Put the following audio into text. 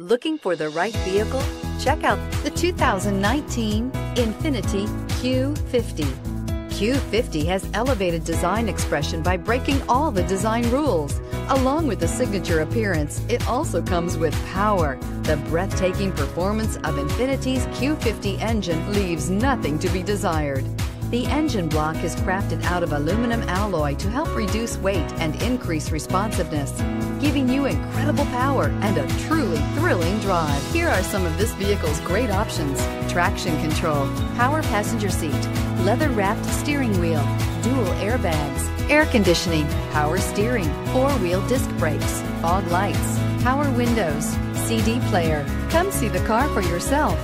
Looking for the right vehicle? Check out the 2019 Infiniti Q50. Q50 has elevated design expression by breaking all the design rules. Along with the signature appearance, it also comes with power. The breathtaking performance of Infiniti's Q50 engine leaves nothing to be desired. The engine block is crafted out of aluminum alloy to help reduce weight and increase responsiveness, giving you incredible power and a truly thrilling drive. Here are some of this vehicle's great options. Traction control, power passenger seat, leather wrapped steering wheel, dual airbags, air conditioning, power steering, four wheel disc brakes, fog lights, power windows, CD player. Come see the car for yourself.